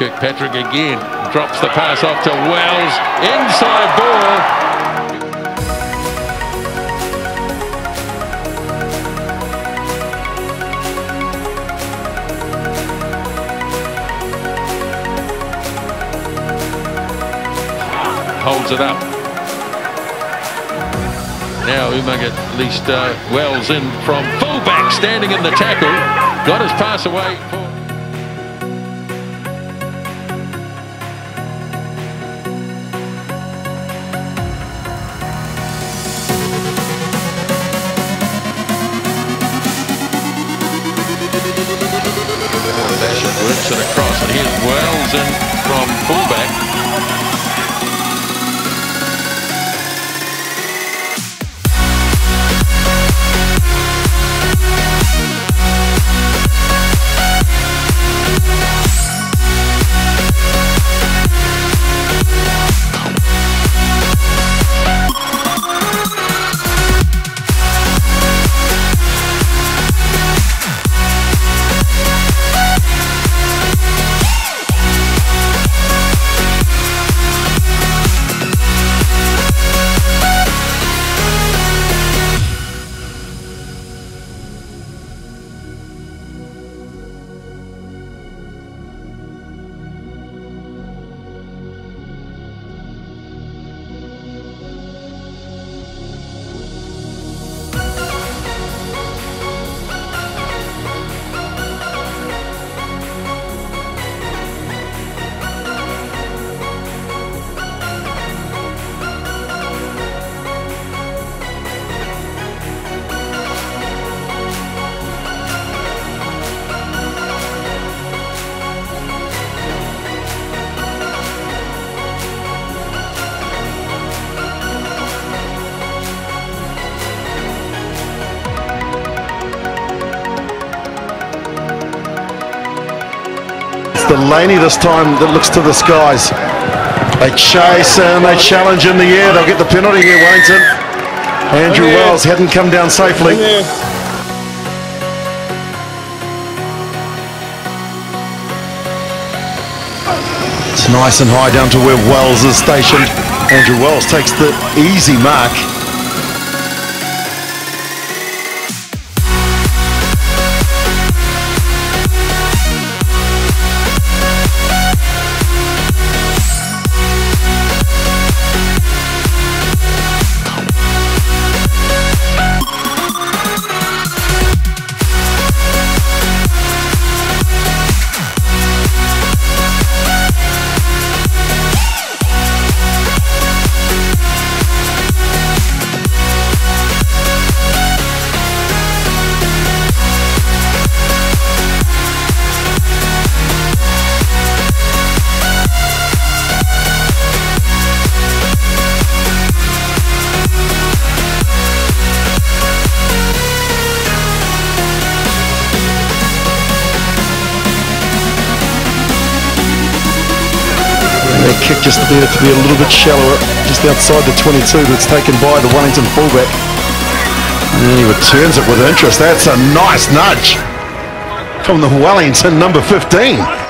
Kirkpatrick again drops the pass off to Wells. Inside ball. Holds it up. Now Umaga at least uh, Wells in from fullback, standing in the tackle. Got his pass away. Works it across, and here's Wells in from fullback. Delaney this time that looks to the skies. They chase and they challenge in the air. They'll get the penalty here, Wellington. Andrew Wells hadn't come down safely. It's nice and high down to where Wells is stationed. Andrew Wells takes the easy mark. Just there to be a little bit shallower, just outside the 22 that's taken by the Wellington fullback. And he returns it with interest. That's a nice nudge from the Wellington number 15.